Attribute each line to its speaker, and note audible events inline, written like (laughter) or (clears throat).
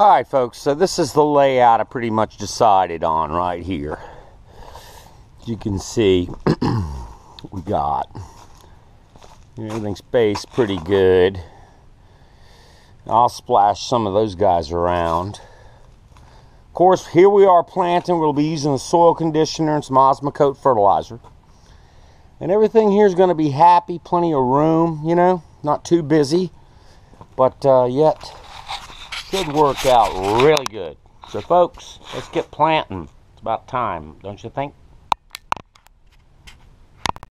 Speaker 1: All right, folks, so this is the layout I pretty much decided on right here. As you can see, (clears throat) we got everything's spaced pretty good. I'll splash some of those guys around. Of course, here we are planting. We'll be using the soil conditioner and some Osmocote fertilizer. And everything here is going to be happy, plenty of room, you know, not too busy, but uh, yet should work out really good. So folks, let's get planting. It's about time, don't you think?